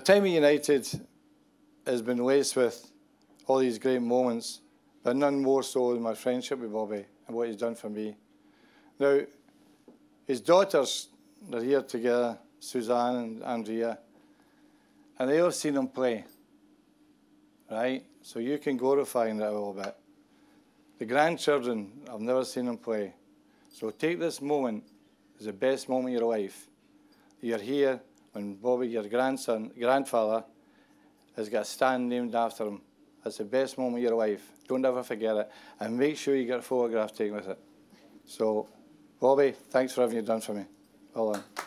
Time at United has been laced with all these great moments, but none more so than my friendship with Bobby and what he's done for me. Now, his daughters are here together, Suzanne and Andrea, and they have seen him play, right? So you can glorify him that a little bit. The grandchildren, I've never seen him play. So take this moment as the best moment of your life. You're here when Bobby, your grandson, grandfather, has got a stand named after him. That's the best moment of your life. Don't ever forget it. And make sure you get a photograph taken with it. So, Bobby, thanks for everything you've done for me. Well done.